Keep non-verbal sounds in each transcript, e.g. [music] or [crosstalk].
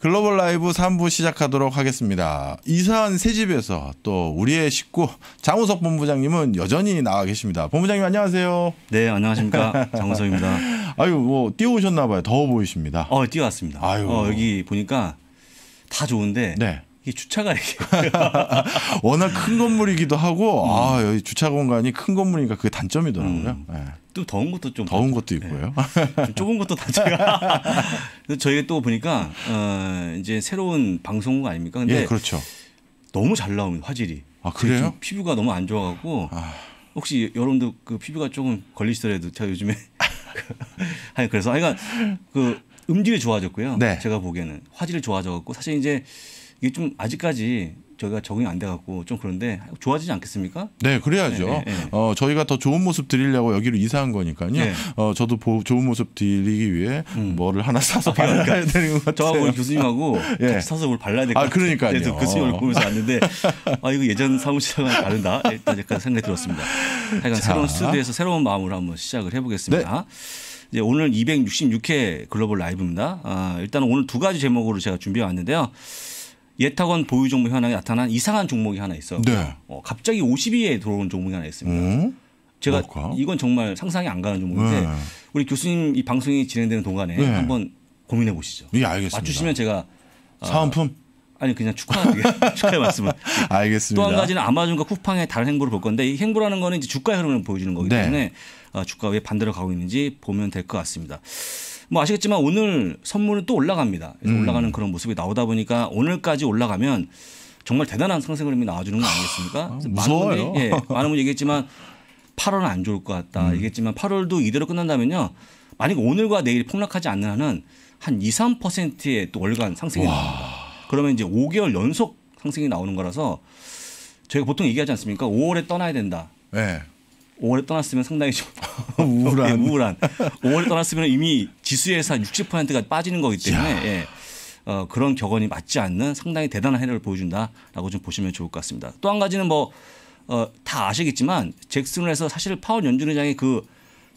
글로벌 라이브 3부 시작하도록 하겠습니다. 이사한 새 집에서 또 우리의 식구 장우석 본부장님은 여전히 나와 계십니다. 본부장님 안녕하세요. 네, 안녕하십니까. [laughs] 장우석입니다. 아유, 뭐 뛰어오셨나 봐요. 더워 보이십니다. 어, 뛰어왔습니다. 아유. 어, 여기 보니까 다 좋은데 네. 이게 주차가 [laughs] 이렇게 워낙 큰 건물이기도 하고 아, 여기 주차 공간이 큰 건물이니까 그게 단점이더라고요. 음. 네. 또 더운 것도 좀 더운 것도 있고요. 좀 좁은 것도. 그래서 [laughs] 저희가 또 보니까 어, 이제 새로운 방송국 아닙니까? 근데 예, 그렇죠. 너무 잘 나옵니다. 화질이. 아, 그래요? 피부가 너무 안 좋아갖고 아. 혹시 여러분도 그 피부가 조금 걸리시더라도 제가 요즘에 [laughs] 아니 그래서 하여간 그 음질이 좋아졌고요. 네. 제가 보기에는 화질이 좋아져갖고 사실 이제 이게 좀 아직까지 저희가 적응이 안 돼갖고 좀 그런데 좋아지지 않겠습니까? 네, 그래야죠. 네, 네, 네. 어, 저희가 더 좋은 모습 드리려고 여기로 이사한 거니까요. 네. 어, 저도 보, 좋은 모습 드리기 위해 음. 뭐를 하나 사서 [laughs] 발라야 되는 것 같아요. 저하고 교수님하고 예. 같이 사서 뭘 발라야 될것 아, 같아요. 그러니까요. 그래서 교수님 얼굴 보면서 왔는데 [laughs] 아 이거 예전 사무실과는 다르다. 일단 약간 생각이 들었습니다. 하여간 자. 새로운 스튜디오에서 새로운 마음으로 한번 시작을 해보겠습니다. 이제 오늘 266회 글로벌 라이브입니다. 아, 일단 오늘 두 가지 제목으로 제가 준비해 왔는데요. 예탁원 보유 종목 현황에 나타난 이상한 종목이 하나 있어요. 네. 어, 갑자기 50위에 들어온 종목이 하나 있습니다. 어? 제가 뭘까? 이건 정말 상상이 안 가는 종목인데 네. 우리 교수님 이 방송이 진행되는 동안에 네. 한번 고민해 보시죠. 예, 알겠습니다. 맞추시면 제가 아, 사은품? 아니 그냥 축하 [laughs] 축하의 말씀을 알겠습니다. 또 한 가지는 아마존과 쿠팡의 다른 행보를 볼 건데 이 행보라는 거는 이제 주가 흐름을 보여주는 거기 네. 때문에 어, 주가 왜 반대로 가고 있는지 보면 될 것 같습니다. 뭐 아시겠지만 오늘 선물은 또 올라갑니다. 그래서 음. 올라가는 그런 모습이 나오다 보니까 오늘까지 올라가면 정말 대단한 상승 흐름이 나와주는 거 아니겠습니까? 많은 무서워요. 음. 분들이 예, [laughs] 많은 분이 얘기했지만 8월은 안 좋을 것 같다. 얘기했지만 8월도 이대로 끝난다면요. 만약 오늘과 내일 폭락하지 않는 한은 한 2, 3%의 또 월간 상승이 나옵니다. 그러면 이제 5개월 연속 상승이 나오는 거라서 저희가 보통 얘기하지 않습니까? 5월에 떠나야 된다. 네. 5월에 떠났으면 상당히 좀 [laughs] 우울한. 예, 우울한. 5월에 떠났으면 이미 지수에서 한 60%가 빠지는 거기 때문에 예. 어, 그런 격언이 맞지 않는 상당히 대단한 해를 보여준다라고 좀 보시면 좋을 것 같습니다. 또 한 가지는 뭐 어, 다 아시겠지만 잭슨에서 사실 파월 연준 의장의 그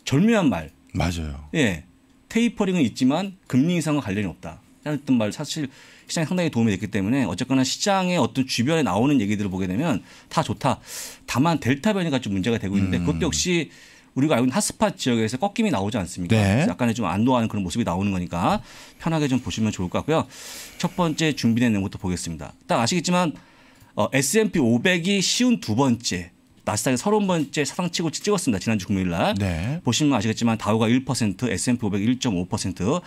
절묘한 말, 맞아요. 예, 테이퍼링은 있지만 금리 인상과 관련이 없다. 라는 말 사실 시장에 상당히 도움이 됐기 때문에 어쨌거나 시장의 어떤 주변에 나오는 얘기들을 보게 되면 다 좋다. 다만 델타 변이가 좀 문제가 되고 있는데 음. 그것도 역시 우리가 알고 있는 핫스팟 지역에서 꺾임이 나오지 않습니까? 네. 약간의 좀 안도하는 그런 모습이 나오는 거니까 편하게 좀 보시면 좋을 것 같고요. 첫 번째 준비된 내용부터 보겠습니다. 딱 아시겠지만 어, S&P 500이 쉬운 두 번째, 나스닥이 서른 번째 사상치고 찍었습니다. 지난주 금요일 날. 네. 보시면 아시겠지만 다우가 1%, S&P 500 1.5%,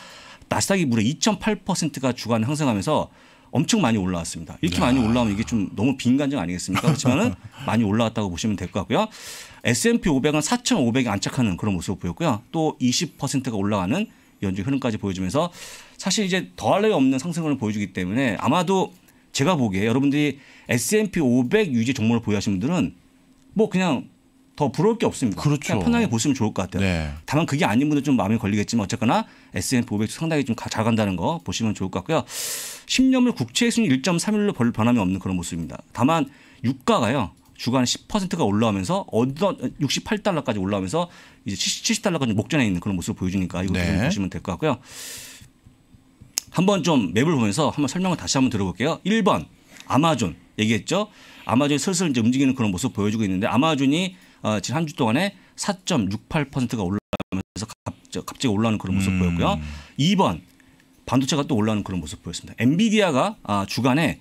나스닥이 무려 2.8%가 주간 상승하면서 엄청 많이 올라왔습니다. 이렇게 많이 올라오면 이게 좀 너무 빈간증 아니겠습니까? 그렇지만은 [laughs] 많이 올라왔다고 보시면 될 것 같고요. S&P 500은 4,500에 안착하는 그런 모습을 보였고요. 또 20%가 올라가는 연중 흐름까지 보여주면서 사실 이제 더할 나위 없는 상승을 보여주기 때문에 아마도 제가 보기에 여러분들이 S&P 500 유지 종목을 보유하시는 분들은 뭐 그냥 더 부러울 게 없습니다. 그렇죠. 그냥 편하게 보시면 좋을 것 같아요. 네. 다만 그게 아닌 분들 좀 마음이 걸리겠지만 어쨌거나 S&P 500 상당히 좀 잘 간다는 거 보시면 좋을 것 같고요. 10년물 국채 수익 1.31로 별 변함이 없는 그런 모습입니다. 다만 유가가요. 주간 10%가 올라오면서 어떤 68달러까지 올라오면서 이제 70, 70달러까지 목전에 있는 그런 모습을 보여주니까 이것도 네. 좀 보시면 될 것 같고요. 한번 좀 맵을 보면서 한번 설명을 다시 한번 들어볼게요. 1번 아마존 얘기했죠. 아마존이 슬슬 이제 움직이는 그런 모습 보여주고 있는데 아마존이 어, 지난 한 주 동안에 4.68%가 올라가면서 갑- 갑자기 올라오는 그런 모습 음. 보였고요. 2번 반도체가 또 올라오는 그런 모습 보였습니다. 엔비디아가 아, 주간에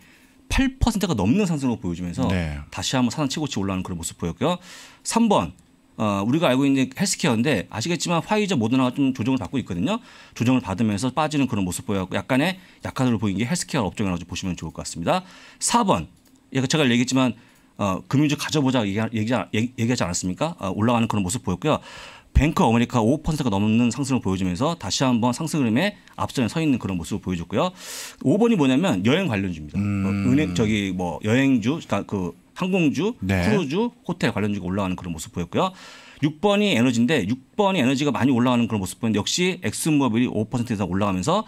8%가 넘는 상승을 보여주면서 네. 다시 한번 사상치고치 올라오는 그런 모습 보였고요. 3번 어, 우리가 알고 있는 헬스케어인데 아시겠지만 화이자 모더나가 좀 조정을 받고 있거든요. 조정을 받으면서 빠지는 그런 모습 보였고 약간의 약화를 보인 게 헬스케어 업종이라고 좀 보시면 좋을 것 같습니다. 4번 얘가 제가 얘기했지만 어, 금융주 가져보자 얘기, 얘기, 얘기하지 않았습니까? 어, 올라가는 그런 모습 보였고요. 뱅크 어메리카 5%가 넘는 상승을 보여주면서 다시 한번 상승 흐름에 앞선에 서 있는 그런 모습을 보여줬고요. 5번이 뭐냐면 여행 관련주입니다. 음. 어, 은행 저기 뭐 여행주, 그러니까 그 항공주, 네. 크루즈, 호텔 관련주가 올라가는 그런 모습 보였고요. 6번이 에너지인데 6번이 에너지가 많이 올라가는 그런 모습 보였는데 역시 엑슨모빌이 5% 이상 올라가면서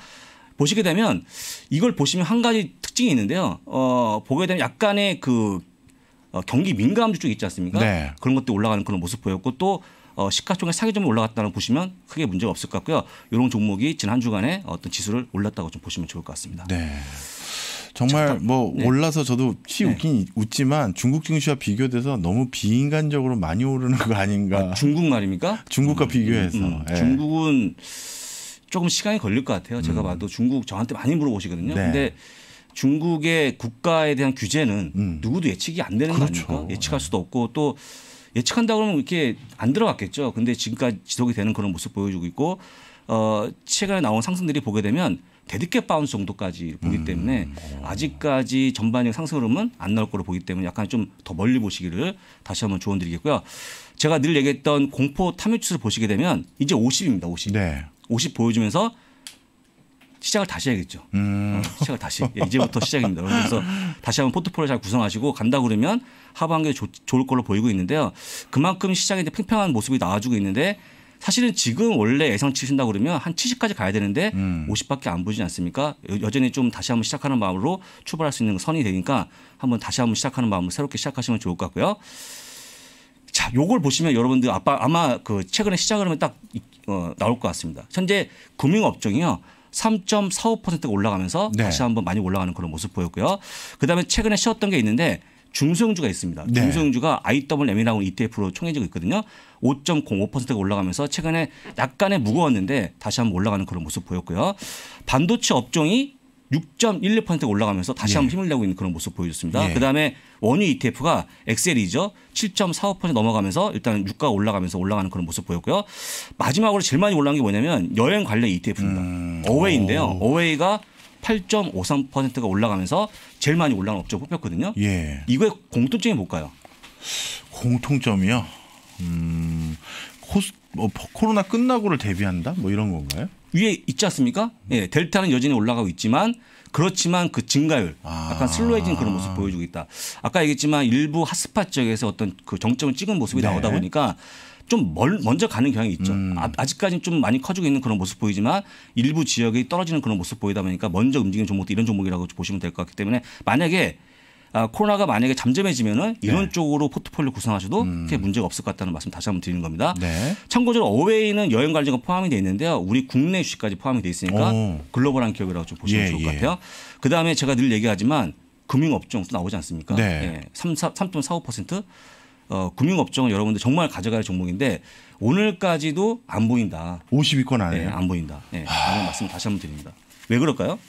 보시게 되면 이걸 보시면 한 가지 특징이 있는데요. 어, 보게 되면 약간의 그 어, 경기 민감주 쪽 있지 않습니까? 네. 그런 것도 올라가는 그런 모습 보였고 또 어, 시가총액 사기점이 올라갔다는 거 보시면 크게 문제가 없을 것 같고요. 이런 종목이 지난 한 주간에 어떤 지수를 올렸다고 좀 보시면 좋을 것 같습니다. 네. 정말 뭐 네. 올라서 저도 치 네. 웃긴 웃지만 중국 증시와 비교돼서 너무 비인간적으로 많이 오르는 거 아닌가. 중국 말입니까? 중국과 비교해서. 음, 예. 중국은 조금 시간이 걸릴 것 같아요. 제가 봐도 중국 저한테 많이 물어보시거든요. 음. 네. 근데 중국의 국가에 대한 규제는 음. 누구도 예측이 안 되는 그렇죠. 거 아닙니까? 예측할 수도 없고 또 예측한다 그러면 이렇게 안 들어갔겠죠. 근데 지금까지 지속이 되는 그런 모습 보여주고 있고 어 최근에 나온 상승들이 보게 되면 대드게 바운스 정도까지 음. 보기 때문에 아직까지 전반적 상승 흐름은 안 나올 거로 보기 때문에 약간 좀 더 멀리 보시기를 다시 한번 조언드리겠고요. 제가 늘 얘기했던 공포 탐욕 지수를 보시게 되면 이제 50입니다. 50. 네. 50 보여주면서 시작을 다시 해야겠죠. 음. 어, 시작을 다시 예, 이제부터 시작입니다. 그래서 다시 한번 포트폴리오 잘 구성하시고 간다 그러면 하반기에 좋- 좋을 걸로 보이고 있는데요. 그만큼 시장에 이제 팽팽한 모습이 나와주고 있는데 사실은 지금 원래 예상 치신다 그러면 한 70까지 가야 되는데 음. 50밖에 안 보이지 않습니까? 여- 여전히 좀 다시 한번 시작하는 마음으로 출발할 수 있는 선이 되니까 한번 다시 한번 시작하는 마음으로 새롭게 시작하시면 좋을 것 같고요. 자, 요걸 보시면 여러분들 아빠 아마 그 최근에 시작을 하면 딱 이- 어, 나올 것 같습니다. 현재 금융업종이요. 3.45%가 올라가면서 네. 다시 한번 많이 올라가는 그런 모습 보였고요. 그다음에 최근에 쉬었던 게 있는데 중소형주가 있습니다. 네. 중소형주가 IWM이라고 ETF로 총해지고 있거든요. 5.05%가 올라가면서 최근에 약간의 무거웠는데 다시 한번 올라가는 그런 모습 보였고요. 반도체 업종이 6.12%가 올라가면서 다시 예. 한번 힘을 내고 있는 그런 모습 보여줬습니다. 예. 그다음에 원유 ETF가 엑셀이죠. 7.45% 넘어가면서 일단 유가가 올라가면서 올라가는 그런 모습 보였고요. 마지막으로 제일 많이 올라간 게 뭐냐면 여행 관련 ETF입니다. 음. 어웨이인데요. 오. 어웨이가 8.53%가 올라가면서 제일 많이 올라간 업종 뽑혔거든요. 예. 이거의 공통점이 뭘까요? 공통점이요. 음. 코스 뭐 코로나 끝나고를 대비한다? 뭐 이런 건가요? 위에 있지 않습니까? 예, 델타는 여전히 올라가고 있지만 그렇지만 그 증가율 아. 약간 슬로해진 그런 모습 보여주고 있다. 아까 얘기했지만 일부 핫스팟 지역에서 어떤 그 정점을 찍은 모습이 네. 나오다 보니까 좀 멀, 먼저 가는 경향이 있죠. 음. 아, 아직까지는 좀 많이 커지고 있는 그런 모습 보이지만 일부 지역이 떨어지는 그런 모습 보이다 보니까 먼저 움직이는 종목도 이런 종목이라고 보시면 될 것 같기 때문에 만약에 아, 코로나가 만약에 잠잠해지면은 이런 네. 쪽으로 포트폴리오 구성하셔도 크게 문제가 없을 것 같다는 말씀 다시 한번 드리는 겁니다. 네. 참고로 어웨이는 여행 관리가 포함이 돼 있는데요. 우리 국내 주식까지 포함이 돼 있으니까 오. 글로벌한 기업이라고 좀 보시면 예, 좋을 예. 것 같아요. 그 다음에 제가 늘 얘기하지만 금융업종 또 나오지 않습니까? 네. 예, 3, 4, 3.45% 어, 금융업종은 여러분들 정말 가져갈 종목인데 오늘까지도 안 보인다. 50위권 예, 안에요. 안 보인다. 예, 라는 말씀 다시 한번 드립니다. 왜 그럴까요?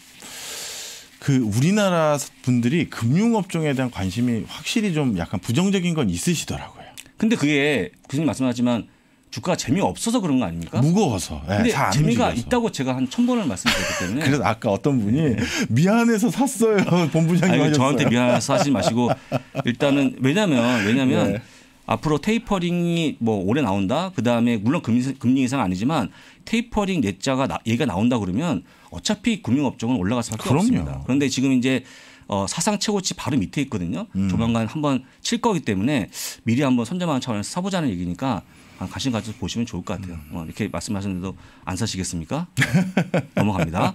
그 우리나라 분들이 금융업종에 대한 관심이 확실히 좀 약간 부정적인 건 있으시더라고요. 근데 그게 교수님 말씀하지만 주가가 재미없어서 그런 거 아닙니까? 무거워서. 예, 근데 재미가 움직여서. 있다고 제가 한 천 번을 말씀드렸기 때문에 [laughs] 그래서 아까 어떤 분이 미안해서 샀어요. 본부장님 아니. 저한테 미안해서 하지 마시고 [laughs] 일단은 왜냐면 왜냐면 네. 앞으로 테이퍼링이 뭐 올해 나온다. 그 다음에 물론 금리, 금리 인상 아니지만 테이퍼링 넷자가 나, 얘가 나온다 그러면 어차피 금융업종은 올라갈 수밖에 그럼요. 없습니다. 그런데 지금 이제 어, 사상 최고치 바로 밑에 있거든요. 음. 조만간 한번 칠 거기 때문에 미리 한번 선점하는 차원에서 사보자는 얘기니까 한 관심 가져서 보시면 좋을 것 같아요. 음. 어, 이렇게 말씀하셨는데도 안 사시겠습니까? [laughs] 넘어갑니다.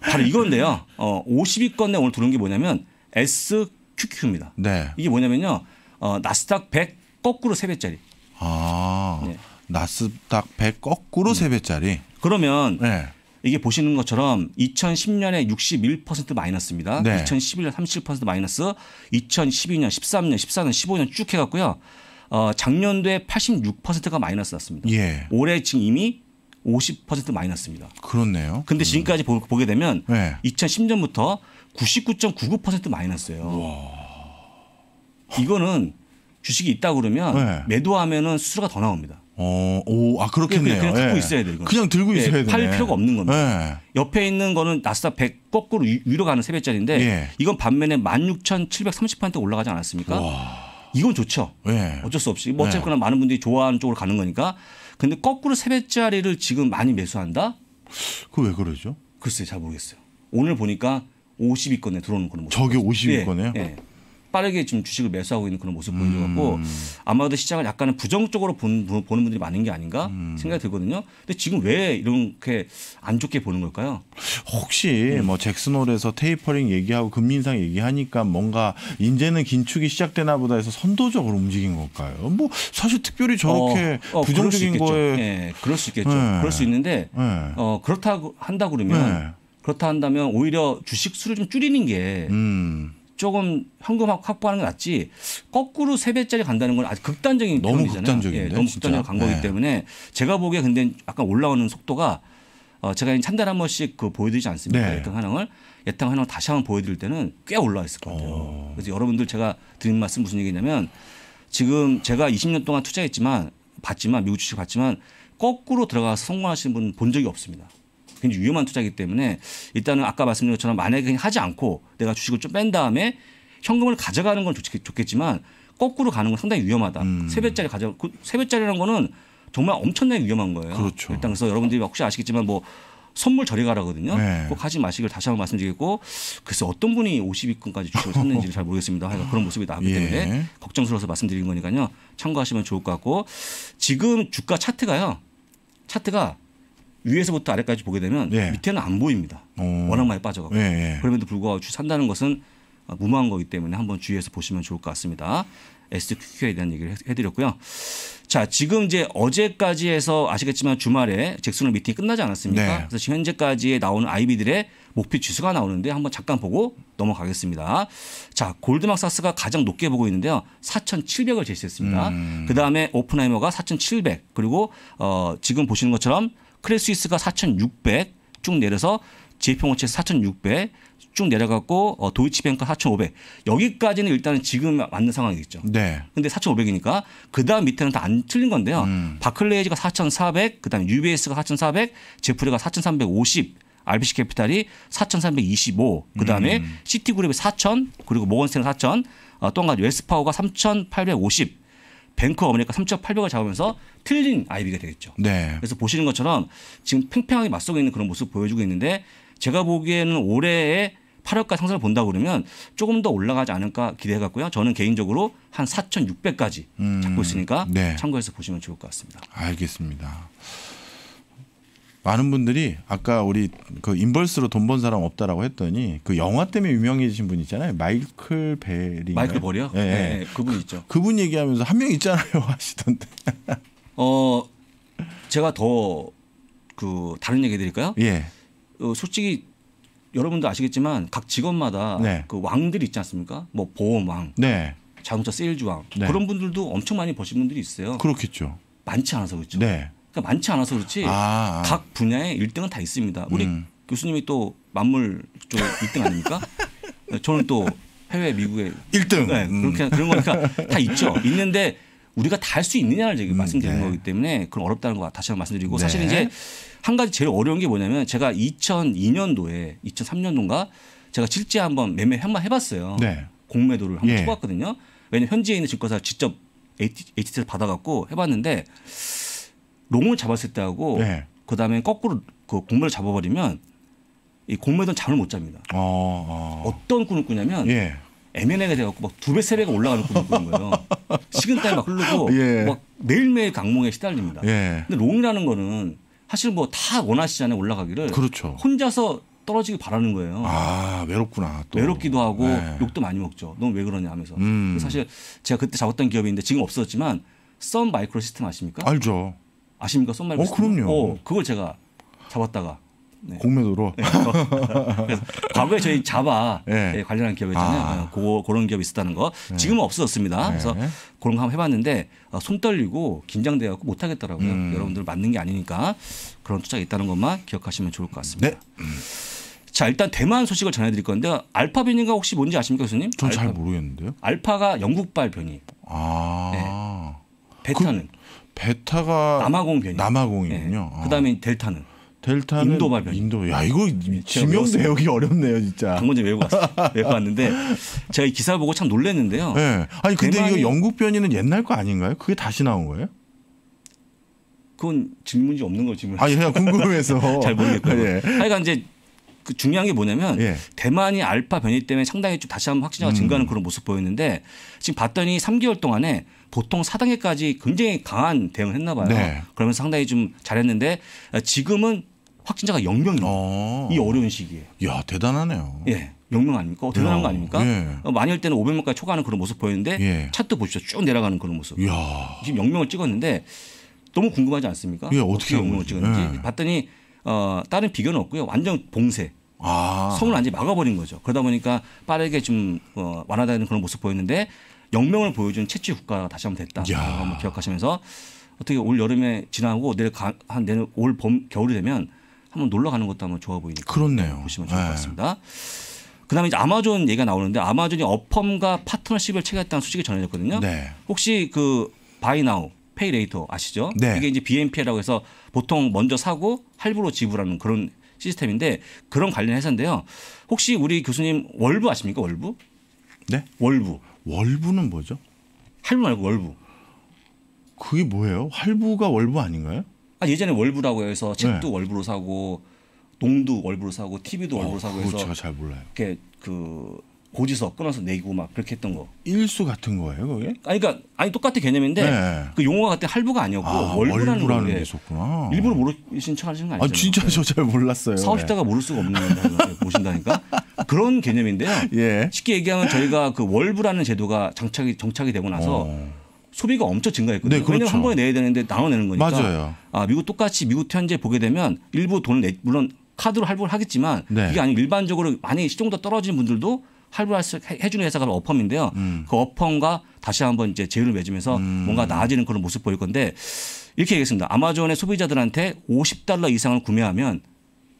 바로 이건데요. 어, 50위권에 오늘 들어온 게 뭐냐면 SQQ입니다. 네. 이게 뭐냐면요. 어, 나스닥 100 거꾸로 3배짜리. 아. 네. 나스닥 100 거꾸로 세 3배짜리. 그러면 네. 이게 보시는 것처럼 2010년에 61% 마이너스입니다. 네. 2011년 37% 마이너스, 2012년, 13년, 14년, 15년 쭉 해갔고요. 어, 작년도에 86%가 마이너스 났습니다. 예. 올해 지금 이미 50% 마이너스입니다. 그렇네요. 근데 지금까지 보- 보게 되면 네. 2010년부터 99.99% 마이너스예요. 이거는 주식이 있다 그러면 네. 매도하면은 수수료가 더 나옵니다. 어, 오, 아 그렇겠네요. 그냥 갖고 예. 있어야 돼요, 이건. 그냥 들고 예, 있어야 돼요. 팔 필요가 없는 겁니다. 네. 옆에 있는 거는 나스닥 100 거꾸로 위- 위로 가는 세배짜리인데 예. 이건 반면에 16,730% 올라가지 않았습니까? 이건 좋죠. 예. 어쩔 수 없이. 뭐 네. 어쨌거나 많은 분들이 좋아하는 쪽으로 가는 거니까. 근데 거꾸로 세배짜리를 지금 많이 매수한다? 그 왜 그러죠? 글쎄 잘 모르겠어요. 오늘 보니까 50위권에 들어오는 모습. 저게 50위권이에요? 예, 예. 빠르게 지금 주식을 매수하고 있는 그런 모습 보여줘갖고 아마도 시장을 약간은 부정적으로 보는, 보는 분들이 많은 게 아닌가 생각이 들거든요. 근데 지금 왜 이렇게 안 좋게 보는 걸까요? 혹시 뭐 잭슨홀에서 테이퍼링 얘기하고 금리 인상 얘기하니까 뭔가 이제는 긴축이 시작되나 보다 해서 선도적으로 움직인 걸까요? 뭐 사실 특별히 저렇게 어, 어, 부정적인. 거에 예, 그럴 수 있겠죠. 네. 그럴 수 있는데 네. 어, 그렇다고 한다 그러면 네. 그렇다 한다면 오히려 주식 수를 좀 줄이는 게 음. 조금 현금 확보하는 게 낫지 거꾸로 세 배짜리 간다는 건 아주 극단적인 너무 표현이잖아요. 극단적인데, 예, 너무. 극단적으로 간 거기 네. 때문에 제가 보기에 근데 약간 올라오는 속도가 어, 제가 한 달에 한 번씩 그 보여드리지 않습니까? 네. 예탁 환영을 예탁 환영을 다시 한번 보여드릴 때는 꽤 올라와 있을 것 같아요. 어. 그래서 여러분들 제가 드린 말씀 무슨 얘기냐면 지금 제가 20년 동안 투자했지만 봤지만 미국 주식 봤지만 거꾸로 들어가서 성공하시는 분 본 적이 없습니다. 굉장히 위험한 투자이기 때문에 일단은 아까 말씀드린 것처럼 만약에 그냥 하지 않고 내가 주식을 좀 뺀 다음에 현금을 가져가는 건 좋겠, 좋겠 지만 거꾸로 가는 건 상당히 위험하다. 음. 세 배짜리 가져 그 세 배짜리라는 거는 정말 엄청나게 위험한 거예요. 그렇죠. 일단 그래서 여러분들이 혹시 아시겠지만 뭐 선물 저리 가라거든요. 네. 꼭 하지 마시길 다시 한번 말씀드리겠고 글쎄 어떤 분이 50위권까지 주식을 샀는지를 잘 모르겠습니다. 하여간 그런 모습이 나왔기 예. 때문에 걱정스러워서 말씀드린 거니까요. 참고하시면 좋을 것 같고 지금 주가 차트가요. 차트가 위에서부터 아래까지 보게 되면 네. 밑에는 안 보입니다. 어. 워낙 많이 빠져가고 예, 예. 그럼에도 불구하고 주 산다는 것은 어, 무모한 거기 때문에 한번 주의해서 보시면 좋을 것 같습니다. SQQ에 대한 얘기를 해- 해드렸고요. 자, 지금 이제 어제까지 해서 아시겠지만 주말에 잭슨홀 미팅이 끝나지 않았습니까? 네. 그래서 지금 현재까지 나오는 아이비들의 목표 지수가 나오는데 한번 잠깐 보고 넘어가겠습니다. 자, 골드막사스가 가장 높게 보고 있는데요. 4,700을 제시했습니다. 그 다음에 오픈하이머가 4,700 그리고 어, 지금 보시는 것처럼 크레스위스가 4,600 쭉 내려서 JP모체에서 4,600 쭉 내려갔고 어, 도이치뱅크 4,500 여기까지는 일단은 지금 맞는 상황이겠죠. 네. 근데 4,500이니까 그 다음 밑에는 다 안 틀린 건데요. 음. 바클레이즈가 4,400, 그 다음에 UBS가 4,400, 제프리가 4,350, RBC 캐피탈이 4,325, 그 다음에 음. 시티그룹이 4,000, 그리고 모건스탠리 4,000, 어, 또 한 가지 웰스파고가 3,850, 뱅크 어메리카 3,800을 잡으면서 틀린 IB가 되겠죠. 네. 그래서 보시는 것처럼 지금 팽팽하게 맞서고 있는 그런 모습 보여주고 있는데 제가 보기에는 올해에 8월까지 상승을 본다 그러면 조금 더 올라가지 않을까 기대해 갖고요. 저는 개인적으로 한 4,600까지 음, 잡고 있으니까 네. 참고해서 보시면 좋을 것 같습니다. 알겠습니다. 많은 분들이 아까 우리 그 인벌스로 돈 번 사람 없다라고 했더니 그 영화 때문에 유명해지신 분 있잖아요. 마이클 베리. 마이클 버리요? 예. 네, 그분 있죠. 그분 얘기하면서 한 명 있잖아요 [laughs] 하시던데. 어 제가 더 그 다른 얘기 드릴까요? 예. 어, 솔직히 여러분도 아시겠지만 각 직업마다 네. 그 왕들이 있지 않습니까? 뭐 보험왕, 네. 자동차 세일즈왕 네. 그런 분들도 엄청 많이 버신 분들이 있어요. 그렇겠죠. 많지 않아서 그렇죠. 네. 그러니까 많지 않아서 그렇지 아, 아. 각 분야에 1등은 다 있습니다. 우리 음. 교수님이 또 만물 쪽 1등 아닙니까? [laughs] 저는 또 해외 미국에 1등. 네, 음. 그렇게 그런 거니까 다 있죠. [laughs] 있는데 우리가 다 할 수 있느냐를 지금 말씀드리는 네. 거기 때문에 그건 어렵다는 거 다시 한번 말씀드리고 네. 사실 이제 한 가지 제일 어려운 게 뭐냐면 제가 2002년도에 2003년도인가 제가 실제 한번 매매 한번 해봤어요. 네. 공매도를 한번 예. 쳐봤거든요. 왜냐면 현지에 있는 증권사를 직접 HT를 받아갖고 해봤는데 롱을 잡았을 때하고 네. 그다음에 거꾸로 그 공매를 잡아버리면 이 공매도는 잠을 못 잡니다. 어, 어. 어 떤 꿈을 꾸냐면 예. 애매하게 돼갖고 막 두 배, 세 배가 올라가는 꿈을 꾸는 거예요. [laughs] 식은땀이 막 흐르고 예. 막 매일매일 강몽에 시달립니다. 예. 근데 롱이라는 거는 사실 뭐 다 원하시잖아요 올라가기를 그렇죠. 혼자서 떨어지길 바라는 거예요. 아, 외롭구나. 또. 외롭기도 하고 네. 욕도 많이 먹죠. 넌 왜 그러냐 하면서. 음. 사실 제가 그때 잡았던 기업인데 지금 없어졌지만 썬 마이크로 시스템 아십니까? 알죠. 아십니까? 썬 마이크로 어. 그럼요. 어, 그걸 제가 잡았다가 네. 공매도로. [laughs] 그래서 과거에 저희 자바 네. 에 관련한 기업이었잖아요. 아. 어, 그거 그런 기업이 있었다는 거. 지금은 없어졌습니다. 네. 그래서 그런 거 한번 해봤는데 어, 손 떨리고 긴장돼 갖고 못 하겠더라고요. 음. 여러분들 맞는 게 아니니까 그런 투자가 있다는 것만 기억하시면 좋을 것 같습니다. 네. 자 일단 대만 소식을 전해드릴 건데 알파 변이가 혹시 뭔지 아십니까 교수님? 전 잘 모르겠는데요. 알파가 영국발 변이, 아. 베타는 베타가 남아공 변이, 남아공이군요. 아. 그다음에 델타는 델타는 인도 발 변이. 인도. 야, 이거 지명 외웠어요. 배우기 어렵네요, 진짜. 방금 전에 외우고 왔어요. 외우고 왔는데 제가 이 기사 보고 참 놀랐는데요. 예. 아니 근데 이거 영국 변이는 옛날 거 아닌가요? 그게 다시 나온 거예요? 그건 질문이 없는 걸 질문. 아니 그냥 궁금해서. [laughs] 잘 모르겠고요. 예. 하여간 이제 그 중요한 게 뭐냐면 예. 대만이 알파 변이 때문에 상당히 좀 다시 한번 확진자가 음. 증가하는 그런 모습 보였는데 지금 봤더니 3개월 동안에 보통 4단계까지 굉장히 강한 대응을 했나 봐요. 네. 그러면서 상당히 좀 잘했는데 지금은 확진자가 0명입니다. 어. 이 어려운 시기에. 야 대단하네요. 예. 0명 아닙니까? 어, 대단한 야, 거 아닙니까? 예. 어, 할 때는 500명까지 초과하는 그런 모습 보였는데 예. 차트 보십시오. 쭉 내려가는 그런 모습. 이야. 지금 0명을 찍었는데 너무 궁금하지 않습니까? 예, 어떻게 한 0명을 거지? 찍었는지 예. 봤더니 어, 다른 비교는 없고요. 완전 봉쇄. 아. 성을 완전히 막아버린 거죠. 그러다 보니까 빠르게 좀 어, 완화되는 그런 모습 보였는데 영명을 보여준 채취 국가가 다시 한번 됐다. 야. 한번 기억하시면서 어떻게 올 여름에 지나고 내일 가, 한 내년 올 봄 겨울이 되면 한번 놀러 가는 것도 한번 좋아 보이니까 그렇네요. 보시면 좋을 것 예. 같습니다. 그다음에 이제 아마존 얘기가 나오는데 아마존이 어펌과 파트너십을 체결했다는 소식이 전해졌거든요. 네. 혹시 그 Buy Now Pay Later 아시죠? 네. 이게 이제 BNP라고 해서 보통 먼저 사고 할부로 지불하는 그런 시스템인데 그런 관련 회사인데요. 혹시 우리 교수님 월부 아십니까? 월부? 네? 월부. 월부는 뭐죠? 할부 말고 월부. 그게 뭐예요? 할부가 월부 아닌가요? 아, 예전에 월부라고 해서 책도 네. 월부로 사고 농도 월부로 사고 TV도 월부로 어, 사고 해서 제가 잘 몰라요. 이렇게 그 고지서 끊어서 내고 막 그렇게 했던 거. 일수 같은 거예요, 그게? 아니 그러니까 아니 똑같은 개념인데 네. 그 용어가 그때 할부가 아니었고 아, 월부라는 월부라는 게 있었구나. 일부러 모르신 척 하시는 거 아, 아니죠? 진짜 저 잘 몰랐어요. 사업시다가 모를 수가 없는 건데 모신다니까 [laughs] 그런 개념인데요. 예. 쉽게 얘기하면 저희가 그 월부라는 제도가 장착이 정착이 되고 나서 어. 소비가 엄청 증가했거든요. 네, 그렇죠. 왜냐면 한 번에 내야 되는데 나눠 내는 거니까. 맞아요. 아, 미국 똑같이 미국 현재 보게 되면 일부 돈을 내, 물론 카드로 할부를 하겠지만 네. 이게 아니고 일반적으로 많이 시종도 떨어지는 분들도 할부할 수 해- 해주는 회사가 어펌인데요. 음. 그 어펌과 다시 한번 이제 제휴를 맺으면서 뭔가 나아지는 그런 모습 보일 건데 이렇게 얘기했습니다. 아마존의 소비자들한테 50달러 이상을 구매하면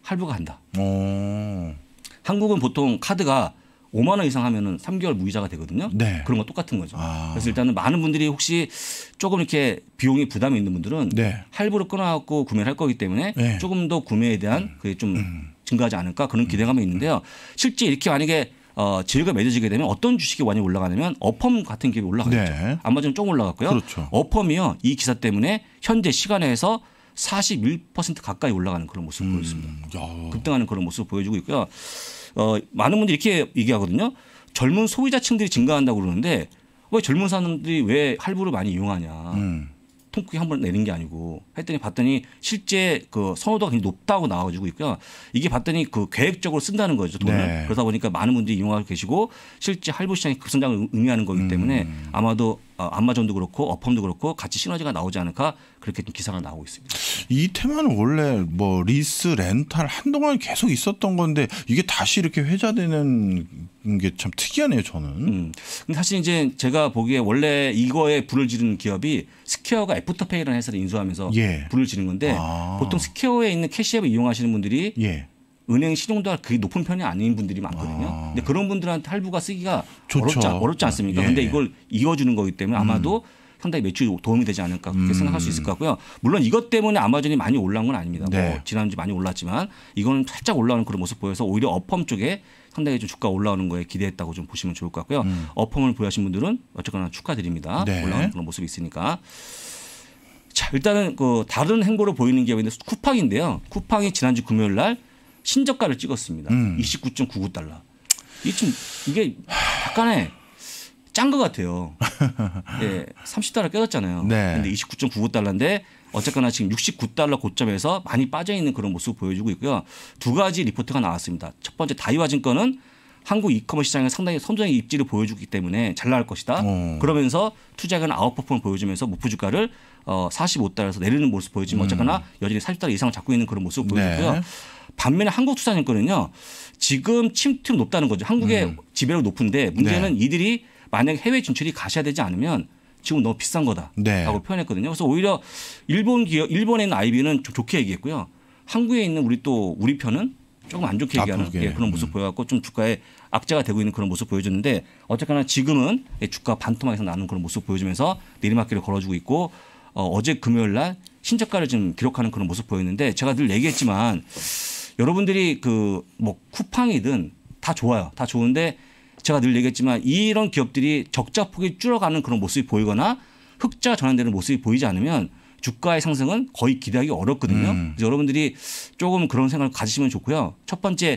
할부가 한다. 어. 한국은 보통 카드가 5만 원 이상 하면은 3개월 무이자가 되거든요. 네. 그런 거 똑같은 거죠. 아. 그래서 일단은 많은 분들이 혹시 조금 이렇게 비용이 부담이 있는 분들은 네. 할부로 끊어갖고 구매를 할 거기 때문에 네. 음. 조금 더 구매에 대한 그게 좀 증가하지 않을까 그런 기대감이 있는데요. 실제 이렇게 만약에 어, 제휴가 맺어지게 되면 어떤 주식이 많이 올라가냐면 어펌 같은 기업이 올라가죠. 네. 아마존 조금 올라갔고요. 그렇죠. 어펌이요 이 기사 때문에 현재 시간에서 41% 가까이 올라가는 그런 모습을 보였습니다. 야. 급등하는 그런 모습을 보여주고 있고요. 어, 많은 분들이 이렇게 얘기하거든요. 젊은 소비자층들이 증가한다고 그러는데 왜 젊은 사람들이 왜 할부를 많이 이용하냐. 음. 통크기 한번 내는 게 아니고 했더니 봤더니 실제 그 선호도가 굉장히 높다고 나와가지고 있고요. 이게 봤더니 그 계획적으로 쓴다는 거죠 돈을. 네. 그러다 보니까 많은 분들이 이용하고 계시고 실제 할부 시장의 급성장을 의미하는 거기 때문에 음. 아마도 어, 아마존도 그렇고 어펌도 그렇고 같이 시너지가 나오지 않을까 그렇게 좀 기사가 나오고 있습니다. 이 테마는 원래 뭐 리스 렌탈 한동안 계속 있었던 건데 이게 다시 이렇게 회자되는 게 참 특이하네요, 저는. 음. 근데 사실 이제 제가 보기에 원래 이거에 불을 지르는 기업이 스퀘어가 애프터페이라는 회사를 인수하면서 예. 불을 지른 건데 아. 보통 스퀘어에 있는 캐시앱을 이용하시는 분들이 예. 은행 신용도가 그게 높은 편이 아닌 분들이 많거든요. 아. 근데 그런 분들한테 할부가 쓰기가 좋죠. 어렵지, 않- 어렵지 않습니까? 예. 근데 이걸 이어주는 거기 때문에 아마도 상당히 매출이 도움이 되지 않을까 그렇게 음. 생각할 수 있을 것 같고요. 물론 이것 때문에 아마존이 많이 올라온 건 아닙니다. 네. 뭐 지난주 많이 올랐지만 이거는 살짝 올라오는 그런 모습 보여서 오히려 어펌 쪽에 상당히 좀 주가 올라오는 거에 기대했다고 좀 보시면 좋을 것 같고요. 어펌을 보유하신 분들은 어쨌거나 축하드립니다. 음. 네. 올라오는 그런 모습이 있으니까. 자, 일단은 그 다른 행보로 보이는 기업인데 쿠팡인데요. 쿠팡이 지난주 금요일 날 신저가를 찍었습니다. 음. 29.99달러. 이게 좀 이게 약간의 짠 것 같아요. [laughs] 예, 30달러 깨졌잖아요. 네. 근데 29.99달러인데 어쨌거나 지금 69달러 고점에서 많이 빠져 있는 그런 모습을 보여주고 있고요. 두 가지 리포트가 나왔습니다. 첫 번째 다이와 증권은 한국 이커머스 시장에 상당히 선정의 입지를 보여주기 때문에 잘 나갈 것이다. 어. 그러면서 투자가는 아웃퍼폼을 보여주면서 목표 주가를 어 45달러에서 내리는 모습 보여지면 어쨌거나 여전히 40달러 이상을 잡고 있는 그런 모습을 보여주고요. 네. 반면에 한국 투자증권은요 지금 침투 높다는 거죠. 한국의 지배력 높은데 문제는 네. 이들이 만약에 해외 진출이 가셔야 되지 않으면 지금 너무 비싼 거다라고 네. 표현했거든요. 그래서 오히려 일본 기업, 일본에 있는 IB는 좀 좋게 얘기했고요. 한국에 있는 우리 또 우리 편은 조금 안 좋게 얘기하는. 예, 그런 모습 보여갖고 좀 주가에 악재가 되고 있는 그런 모습 보여줬는데 어쨌거나 지금은 주가 반토막에서 나는 그런 모습 보여주면서 내리막길을 걸어주고 있고 어, 어제 금요일 날 신저가를 지금 기록하는 그런 모습 보였는데 제가 늘 얘기했지만 여러분들이 그 뭐 쿠팡이든 다 좋아요. 다 좋은데 제가 늘 얘기했지만 이런 기업들이 적자 폭이 줄어가는 그런 모습이 보이거나 흑자 전환되는 모습이 보이지 않으면 주가의 상승은 거의 기대하기 어렵거든요. 음. 그래서 여러분들이 조금 그런 생각을 가지시면 좋고요. 첫 번째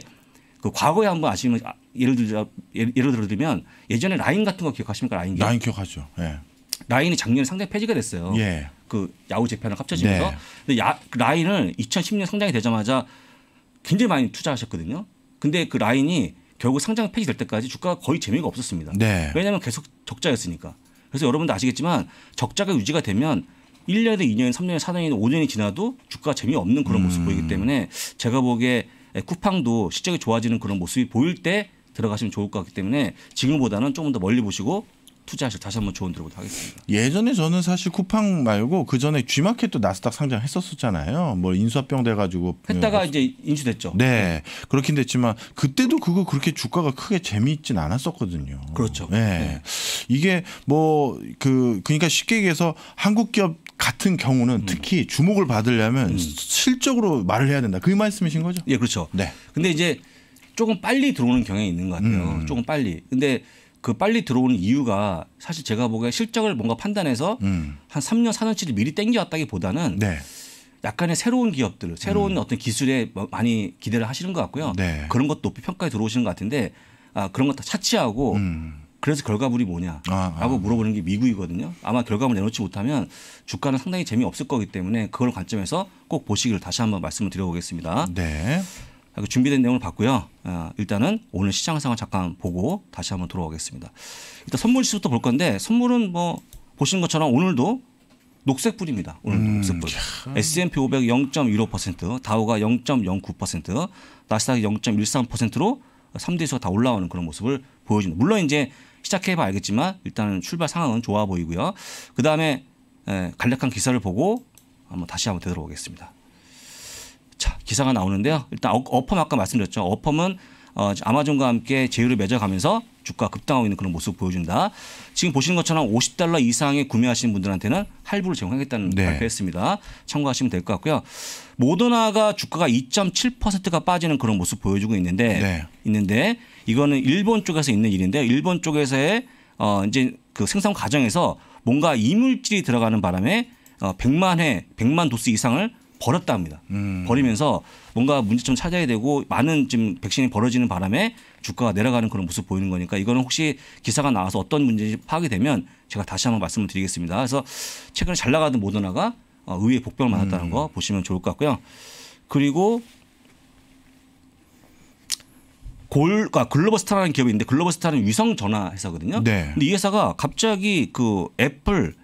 그 과거에 한번 아시면 아, 예를 들어 예를, 예를 들어 드리면 예전에 라인 같은 거 기억하십니까 라인 기업? 라인 기억하죠. 예. 라인이 작년에 상당히 폐지가 됐어요. 예. 그 야후 재팬을 합쳐지면서 네. 근데 야, 그 라인을 2010년 상장이 되자마자 굉장히 많이 투자하셨거든요. 근데 그 라인이 결국 상장 폐지될 때까지 주가가 거의 재미가 없었습니다. 네. 왜냐하면 계속 적자였으니까. 그래서 여러분도 아시겠지만 적자가 유지가 되면 1년에 2년, 3년, 4년이 5년이 지나도 주가가 재미없는 그런 모습 을 보이기 때문에 제가 보기에 쿠팡도 실적이 좋아지는 그런 모습이 보일 때 들어가시면 좋을 것 같기 때문에 지금보다는 조금 더 멀리 보시고 투자하실 다시 한번 조언 드려보도록 하겠습니다. 예전에 저는 사실 쿠팡 말고 그 전에 G마켓도 나스닥 상장했었었잖아요. 뭐 인수합병 돼가지고 했다가 이제 인수됐죠. 네 그렇긴 됐지만 그때도 그거 그렇게 주가가 크게 재미있진 않았었거든요. 그렇죠. 네. 네. 이게 뭐 그 그러니까 쉽게 얘기해서 한국 기업 같은 음. 경우는 특히 주목을 받으려면 실적으로 말을 해야 된다. 그 말씀이신 거죠? 예, 그렇죠. 네. 근데 이제 조금 빨리 들어오는 경향이 있는 것 같아요. 음. 조금 빨리. 근데 그 빨리 들어오는 이유가 사실 제가 보기에 실적을 뭔가 판단해서 음. 한 3년, 4년치를 미리 땡겨왔다기보다는 네. 약간의 새로운 기업들, 새로운 어떤 기술에 뭐 많이 기대를 하시는 것 같고요. 음. 네. 그런 것도 높이 평가에 들어오시는 것 같은데 아, 그런 것 다 차치하고 음. 그래서 결과물이 뭐냐라고 아, 아. 물어보는 게 미국이거든요. 아마 결과물 내놓지 못하면 주가는 상당히 재미없을 거기 때문에 그걸 관점에서 꼭 보시기를 다시 한번 말씀을 드려보겠습니다. 네. 그 준비된 내용을 봤고요. 어, 일단은 오늘 시장 상황 잠깐 보고 다시 한번 돌아오겠습니다. 일단 선물 지수부터 볼 건데 선물은 뭐 보시는 것처럼 오늘도 녹색불입니다. 오늘도 음, 녹색불. S&P 500 0.15%, 다우가 0.09%, 나스닥이 0.13%로 3대수가 다 올라오는 그런 모습을 보여줍니다. 물론 이제 시작해봐 알겠지만 일단은 출발 상황은 좋아 보이고요. 그 다음에 간략한 기사를 보고 한번 다시 한번 되돌아오겠습니다. 자 기사가 나오는데요. 일단 어- 어펌 아까 말씀드렸죠. 어펌은 어, 아마존과 함께 제휴를 맺어가면서 주가 급등하고 있는 그런 모습 을 보여준다. 지금 보시는 것처럼 50달러 이상에 구매하시는 분들한테는 할부를 제공하겠다는 네. 발표했습니다. 참고하시면 될 것 같고요. 모더나가 주가가 2.7%가 빠지는 그런 모습 보여주고 있는데 네. 있는데 이거는 일본 쪽에서 있는 일인데요. 일본 쪽에서의 어 이제 그 생산 과정에서 뭔가 이물질이 들어가는 바람에 어 100만 회, 100만 dose 이상을 버렸다 합니다. 음. 버리면서 뭔가 문제점 찾아야 되고 많은 지금 백신이 버려지는 바람에 주가가 내려가는 그런 모습 보이는 거니까 이거는 혹시 기사가 나와서 어떤 문제인지 파악이 되면 제가 다시 한번 말씀을 드리겠습니다. 그래서 최근에 잘 나가던 모더나가 어, 의외의 복병을 맞았다는 음. 거 보시면 좋을 것 같고요. 그리고 골, 아, 글로벌스타라는 기업이 있는데 글로벌스타는 위성 전화 회사거든요. 네. 근데 이 회사가 갑자기 그 애플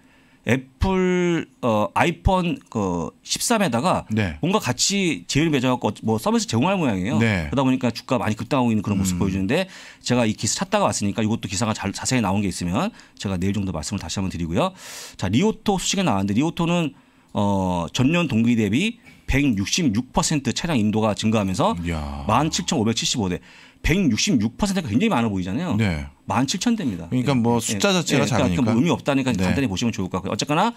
애플 어 아이폰 그 13에다가 네. 뭔가 같이 제휴를 맺어갖고 뭐 서비스 제공할 모양이에요. 네. 그러다 보니까 주가 많이 급등하고 있는 그런 모습 보여주는데 제가 이 기사 찾다가 왔으니까 이것도 기사가 잘 자세히 나온 게 있으면 제가 내일 정도 말씀을 다시 한번 드리고요. 자 리오토 소식이 나왔는데 리오토는 어 전년 동기 대비 166% 차량 인도가 증가하면서 이야. 17,575대 166%가 굉장히 많아 보이잖아요. 네. 17,000대입니다. 그러니까 뭐 숫자 자체가 그러니까 작으니까. 뭐 의미 없다니까 네. 간단히 보시면 좋을 것 같고요. 어쨌거나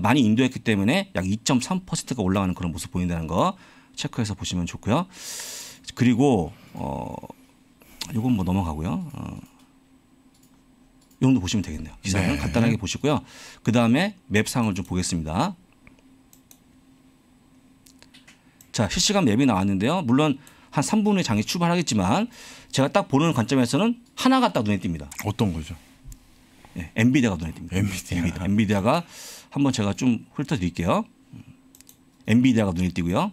많이 인도했기 때문에 약 2.3%가 올라가는 그런 모습 보인다는 거 체크해서 보시면 좋고요. 그리고 어 요건 뭐 넘어가고요. 어. 이 정도 보시면 되겠네요. 기사는 네. 간단하게 보시고요. 그 다음에 맵 상을 좀 보겠습니다. 자 실시간 맵이 나왔는데요. 물론 한 3분 후에 장이 출발하겠지만 제가 딱 보는 관점에서는 하나가 딱 눈에 띕니다. 어떤 거죠? 네, 엔비디아가 눈에 띕니다. 엔비디아. 엔비디아. 엔비디아가 한번 제가 좀 훑어드릴게요. 엔비디아가 눈에 띄고요.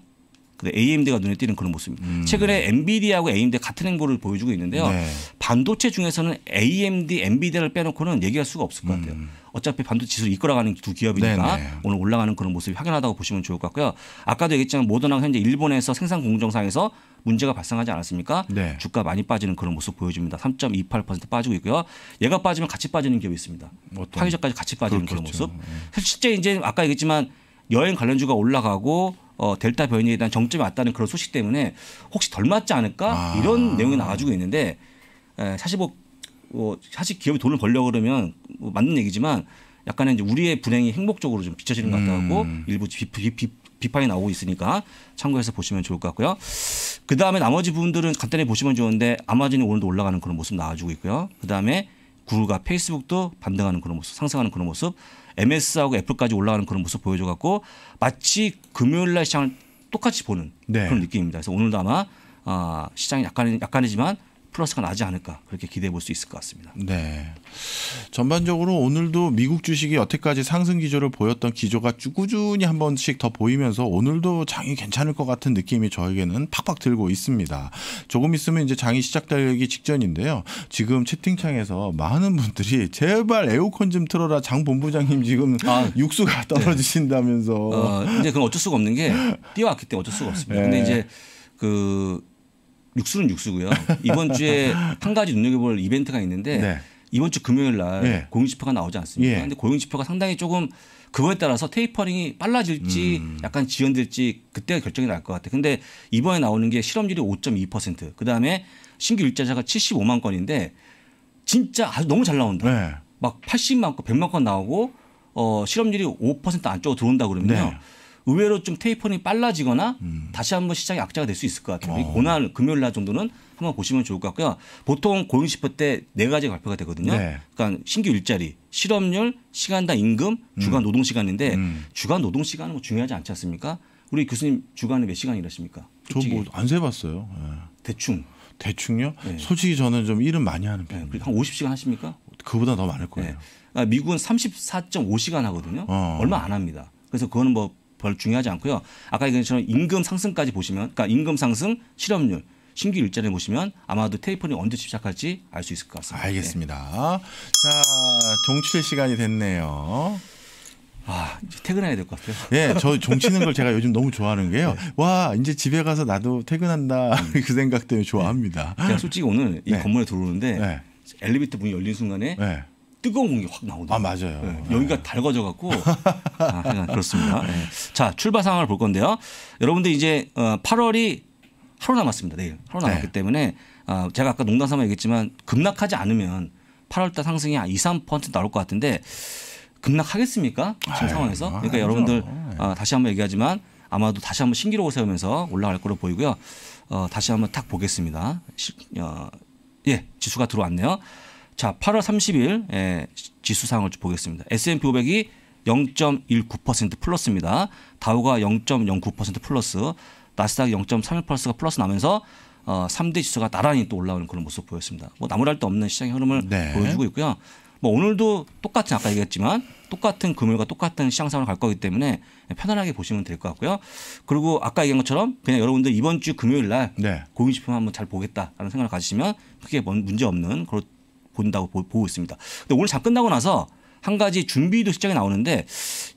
근데 AMD가 눈에 띄는 그런 모습입니다. 최근에 엔비디아하고 AMD 같은 행보를 보여주고 있는데요. 음. 네. 반도체 중에서는 AMD, 엔비디아를 빼놓고는 얘기할 수가 없을 것 같아요. 어차피 반도체 지수를 이끌어가는 두 기업이니까 음. 네네. 오늘 올라가는 그런 모습이 확연하다고 보시면 좋을 것 같고요. 아까도 얘기했지만 모더나가 현재 일본에서 생산 공정상에서 문제가 발생하지 않았습니까? 네. 주가 많이 빠지는 그런 모습 보여줍니다. 3.28% 빠지고 있고요. 얘가 빠지면 같이 빠지는 기업이 있습니다. 화이자까지 같이 빠지는 그런 그렇겠죠. 모습. 실제 이제 아까 얘기했지만 여행 관련주가 올라가고 어, 델타 변이에 대한 정점이 왔다는 그런 소식 때문에 혹시 덜 맞지 않을까 아. 이런 내용이 나와주고 있는데 에, 사실 뭐, 뭐 사실 기업이 돈을 벌려 고 그러면 뭐 맞는 얘기지만 약간은 이제 우리의 불행이 행복적으로 좀 비춰지는 것 같다고 음. 일부 비, 비, 비, 비판이 나오고 있으니까 참고해서 보시면 좋을 것 같고요. 그 다음에 나머지 부분들은 간단히 보시면 좋은데 아마존이 오늘도 올라가는 그런 모습 나와주고 있고요. 그 다음에 구글과 페이스북도 반등하는 그런 모습, 상승하는 그런 모습, MS하고 애플까지 올라가는 그런 모습 보여줘갖고 마치 금요일 날 시장을 똑같이 보는 네. 그런 느낌입니다. 그래서 오늘도 아마 어, 시장이 약간 약간이지만 플러스가 나지 않을까 그렇게 기대해 볼 수 있을 것 같습니다. 네. 전반적으로 오늘도 미국 주식이 여태까지 상승 기조를 보였던 기조가 쭉 꾸준히 한 번씩 더 보이면서 오늘도 장이 괜찮을 것 같은 느낌이 저에게는 팍팍 들고 있습니다. 조금 있으면 이제 장이 시작되기 직전인데요. 지금 채팅창에서 많은 분들이 [laughs] 제발 에어컨 좀 틀어라 장 본부장님 지금 아, 육수가 떨어지신다면서. 어, 이제 그건 어쩔 수가 없는 게 [laughs] 뛰어왔기 때문에 어쩔 수가 없습니다. 근데 네. 이제 그 육수는 육수고요. 이번 주에 [laughs] 한 가지 눈여겨볼 이벤트가 있는데 네. 이번 주 금요일 날 네. 고용지표가 나오지 않습니까? 예. 근데 고용지표가 상당히 조금 그거에 따라서 테이퍼링이 빨라질지 음. 약간 지연될지 그때가 결정이 날 것 같아요. 근데 이번에 나오는 게 실업률이 5.2%, 그 다음에 신규 일자자가 75만 건인데 진짜 아주 너무 잘 나온다. 네. 막 80만 건, 100만 건 나오고 어, 실업률이 5% 안쪽으로 들어온다 그러면요. 네. 음. 의외로 좀 테이퍼링이 빨라지거나 다시 한번 시장이 악재가 될 수 있을 것 같아요. 어. 그날 금요일 날 정도는 한번 보시면 좋을 것 같고요. 보통 고용지표 때 네 가지 발표가 되거든요. 네. 그러니까 신규 일자리, 실업률, 시간당 임금, 주간 노동 시간인데 음. 주간 노동 시간은 뭐 중요하지 않지 않습니까? 우리 교수님 주간에 몇 시간 일하십니까? 저 뭐 안 세봤어요. 예. 대충 대충요? 네. 솔직히 저는 좀 일은 많이 하는 네, 편입니다. 한 50시간 하십니까? 그보다 더 많을 거예요. 네. 아, 미국은 34.5시간 하거든요. 어. 얼마 안 합니다. 그래서 그거는 뭐 별 중요하지 않고요. 아까 얘기한 것처럼 임금 상승까지 보시면, 그러니까 임금 상승, 실업률, 신규 일자리 보시면 아마도 테이퍼링 언제 시작할지 알 수 있을 것 같습니다. 알겠습니다. 자, 종칠 시간이 됐네요. 네. 아, 이제 퇴근해야 될 것 같아요. 예, 저 종치는 걸 제가 요즘 너무 좋아하는 게요. 와, 이제 집에 가서 나도 퇴근한다. 그 생각 때문에 좋아합니다. 제가 솔직히 오늘 이 네. 건물에 들어오는데 네. 엘리베이터 문이 열린 순간에 네. 뜨거운 공기 확 나오더라고요. 아, 맞아요. 네, 여기가 달궈져 갖고 [laughs] 아, 그렇습니다. 네. 자 출발 상황을 볼 건데요. 여러분들 이제 어, 8월이 하루 남았습니다. 내일 하루 남았기 네. 때문에 어, 제가 아까 농담 삼아 얘기했지만 급락하지 않으면 8월달 상승이 한 2, 3% 나올 것 같은데 급락하겠습니까? 지금 아유, 상황에서. 아, 그러니까 아니죠. 여러분들 네. 어, 다시 한번 얘기하지만 아마도 다시 한번 신기록을 세우면서 올라갈 거로 보이고요. 어, 다시 한번 탁 보겠습니다. 시, 어, 예, 지수가 들어왔네요. 자, 8월 30일 예, 지수 상황을 좀 보겠습니다. S&P 500이 0.19% 플러스입니다. 다우가 0.09% 플러스, 나스닥 0.31% 플러스가 플러스 나면서 어, 3대 지수가 나란히 또 올라오는 그런 모습 보였습니다. 뭐 나무랄 데 없는 시장의 흐름을 네. 보여주고 있고요. 뭐 오늘도 똑같은 아까 얘기했지만 똑같은 금요일과 똑같은 시장 상황을 갈 거기 때문에 편안하게 보시면 될 것 같고요. 그리고 아까 얘기한 것처럼 그냥 여러분들 이번 주 금요일 날 네. 고용지표 한번 잘 보겠다라는 생각을 가지시면 크게 뭔 문제 없는 그런 본다고 보, 보고 있습니다. 근데 오늘 장 끝나고 나서 한 가지 준비도 실적이 나오는데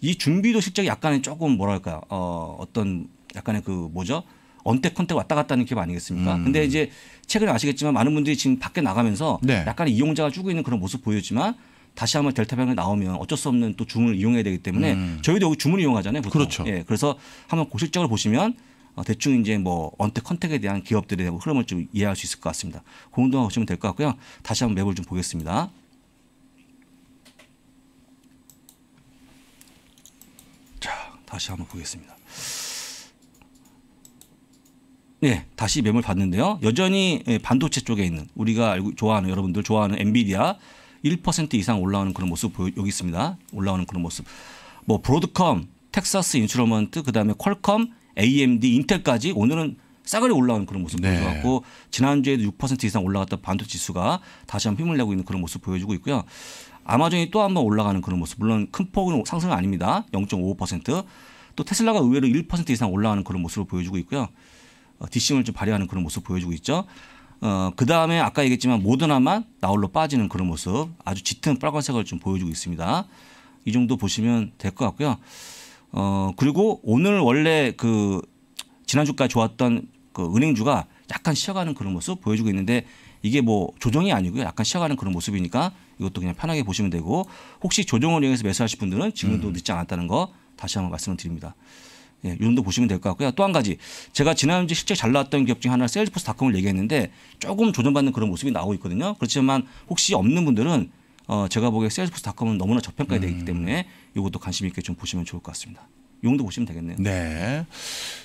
이 준비도 실적이 약간의 조금 뭐랄까요 어, 어떤 약간의 그 뭐죠 untact contact 왔다 갔다 하는 기업 아니겠습니까? 음. 근데 이제 최근에 아시겠지만 많은 분들이 지금 밖에 나가면서 네. 약간 이용자가 줄고 있는 그런 모습 보였지만 다시 한번 델타 변이 나오면 어쩔 수 없는 또 줌을 이용해야 되기 때문에 음. 저희도 여기 줌은 이용하잖아요. 보통. 그렇죠. 예, 그래서 한번 거시적으로 보시면 어, 대충 이제 뭐 untact contact에 대한 기업들의 흐름을 좀 이해할 수 있을 것 같습니다. 그 정도만 보시면 될 것 같고요. 다시 한번 map을 좀 보겠습니다. 자, 다시 한번 보겠습니다. 네, 다시 map을 봤는데요. 여전히 예, 반도체 쪽에 있는 우리가 알고 좋아하는 여러분들 좋아하는 엔비디아 1% 이상 올라오는 그런 모습 여기 있습니다. 올라오는 그런 모습. 뭐 브로드컴, 텍사스 인스트루먼트, 그다음에 퀄컴, AMD, 인텔까지 오늘은 싸그리 올라오는 그런 모습 네. 보여주고 지난주에도 6% 이상 올라갔던 반도체 지수가 다시 한번 힘을 내고 있는 그런 모습 보여주고 있고요. 아마존이 또 한번 올라가는 그런 모습. 물론 큰 폭은 상승은 아닙니다. 0.55%. 또 테슬라가 의외로 1% 이상 올라가는 그런 모습을 보여주고 있고요. 어, 뒷심을 좀 발휘하는 그런 모습 보여주고 있죠. 어, 그 다음에 아까 얘기했지만 모더나만 나홀로 빠지는 그런 모습 아주 짙은 빨간색을 좀 보여주고 있습니다. 이 정도 보시면 될 것 같고요. 어, 그리고 오늘 원래 그 지난주까지 좋았던 그 은행주가 약간 쉬어가는 그런 모습 보여주고 있는데 이게 뭐 조정이 아니고요. 약간 쉬어가는 그런 모습이니까 이것도 그냥 편하게 보시면 되고 혹시 조정을 이용해서 매수하실 분들은 지금도 음. 늦지 않았다는 거 다시 한번 말씀을 드립니다. 예, 이 정도 보시면 될 것 같고요. 또 한 가지 제가 지난주에 실제 잘 나왔던 기업 중에 하나 세일즈포스닷컴을 얘기했는데 조금 조정받는 그런 모습이 나오고 있거든요. 그렇지만 혹시 없는 분들은 어, 제가 보기에 세일즈포스닷컴은 너무나 저평가되어 음. 있기 때문에 이것도 관심 있게 좀 보시면 좋을 것 같습니다. 용도 보시면 되겠네요. 네.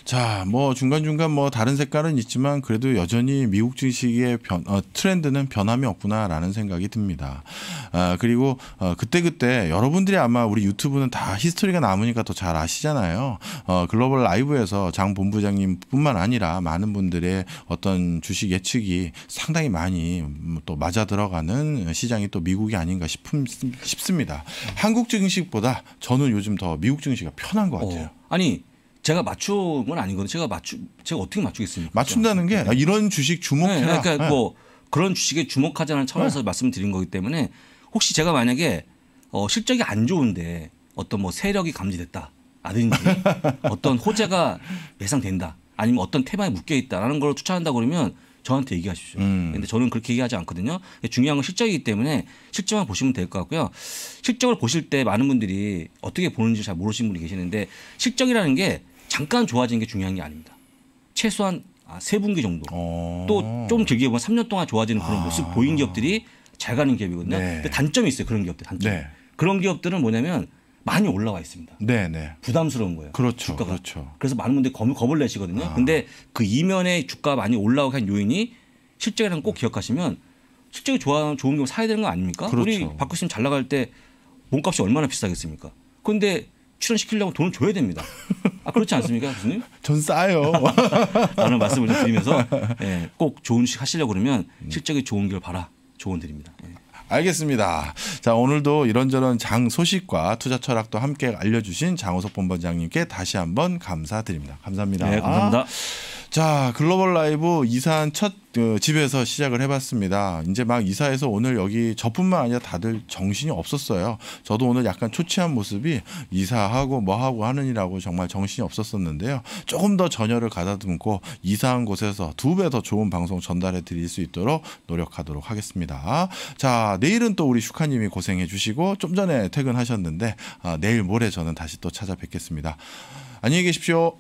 자, 뭐 중간중간 뭐 다른 색깔은 있지만 그래도 여전히 미국 주식의 변, 어, 트렌드는 변함이 없구나라는 생각이 듭니다. 아, 그리고 어, 그때그때 여러분들이 아마 우리 유튜브는 다 히스토리가 남으니까 더 잘 아시잖아요. 어, 글로벌 라이브에서 장 본부장님 뿐만 아니라 많은 분들의 어떤 주식 예측이 상당히 많이 또 맞아 들어가는 시장이 또 미국이 아닌가 싶음, 싶습니다. 한국 증시보다 저는 요즘 더 미국 증시가 편한 것 같아요. 어, 아니 제가 맞춘 건 아니거든요. 제가 맞추 제가 어떻게 맞추겠습니까? 맞춘다는 게 아, 이런 주식 네, 주목해라. 그러니까 네. 뭐 그런 주식에 주목하자는 차원에서 말씀드린 거기 때문에 혹시 제가 만약에 어, 실적이 안 좋은데 어떤 뭐 세력이 감지됐다. 라든지 [laughs] 어떤 호재가 예상된다. 아니면 어떤 테마에 묶여 있다라는 걸 추천한다 그러면 저한테 얘기하십시오. 음. 근데 저는 그렇게 얘기하지 않거든요. 중요한 건 실적이기 때문에 실적만 보시면 될 것 같고요. 실적을 보실 때 많은 분들이 어떻게 보는지 잘 모르시는 분이 계시는데 실적이라는 게 잠깐 좋아지는 게 중요한 게 아닙니다. 최소한 아, 세 분기 정도. 어. 또좀 길게 보면 3년 동안 좋아지는 그런 아. 모습 보인 기업들이 잘 가는 기업이거든요. 네. 근데 단점이 있어요. 그런 기업들 단점. 네. 그런 기업들은 뭐냐면 많이 올라와 있습니다. 네, 네. 부담스러운 거예요. 그렇죠. 주가가. 그렇죠. 그래서 많은 분들이 겁을, 겁을 내시거든요. 아. 근데 그 이면에 주가가 많이 올라오게 한 요인이 실적이라는 거꼭 기억하시면 실적이 좋아 좋은 걸 사야 되는 거 아닙니까? 그렇죠. 우리 박 교수님 잘 나갈 때 몸값이 얼마나 비싸겠습니까? 그런데 출연시키려면 돈을 줘야 됩니다. 아 그렇지 않습니까, 교수님? [laughs] 전 싸요. [laughs] 라는 말씀을 좀 드리면서 [laughs] 예, 꼭 좋은 주식 하시려고 그러면 음. 실적이 좋은 길 바라 조언 드립니다. 예. 알겠습니다. 자, 오늘도 이런저런 장 소식과 투자 철학도 함께 알려주신 장호석 본부장님께 다시 한번 감사드립니다. 감사합니다. 네, 감사합니다. 자, 글로벌 라이브 이사한 첫 어, 집에서 시작을 해봤습니다. 이제 막 이사해서 오늘 여기 저뿐만 아니라 다들 정신이 없었어요. 저도 오늘 약간 초췌한 모습이 이사하고 뭐 하고 하느니라고 정말 정신이 없었었는데요. 조금 더 전열을 가다듬고 이사한 곳에서 두 배 더 좋은 방송 전달해 드릴 수 있도록 노력하도록 하겠습니다. 자, 내일은 또 우리 슈카님이 고생해 주시고 좀 전에 퇴근하셨는데 아, 내일 모레 저는 다시 또 찾아뵙겠습니다. 안녕히 계십시오.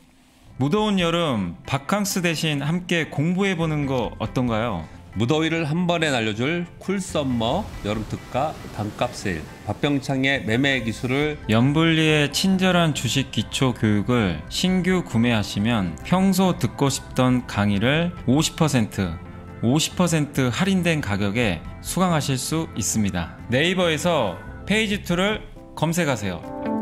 무더운 여름 바캉스 대신 함께 공부해 보는 거 어떤가요? 무더위를 한 번에 날려줄 쿨썸머 여름 특가 반값 세일 박병창의 매매 기술을 연불리의 친절한 주식 기초 교육을 신규 구매하시면 평소 듣고 싶던 강의를 50% 50% 할인된 가격에 수강하실 수 있습니다. 네이버에서 페이지 2를 검색하세요.